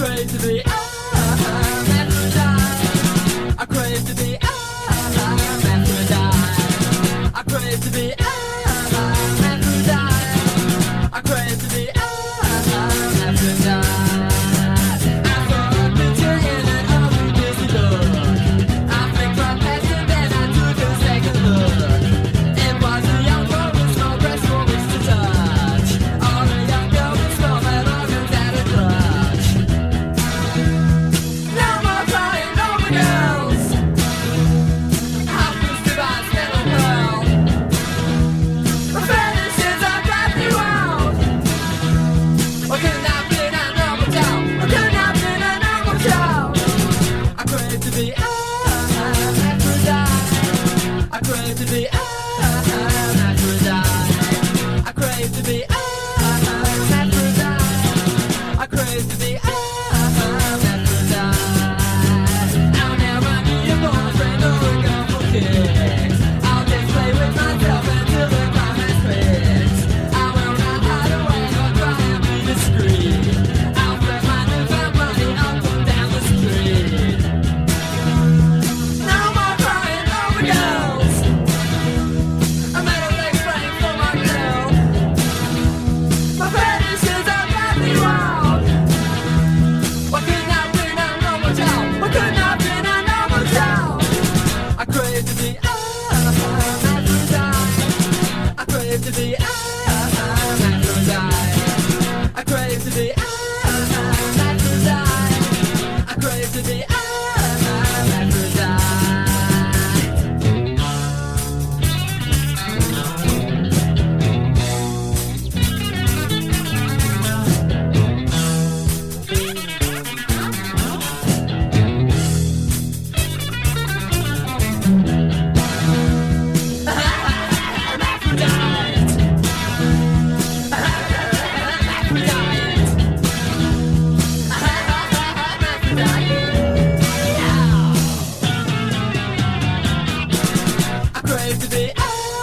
crave to be Aphrodite. I crave to be I crave to be a. Ah. I. I crave to be out. I crave to be out. I crave to be. I crave to be.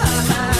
love.